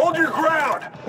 Hold your ground!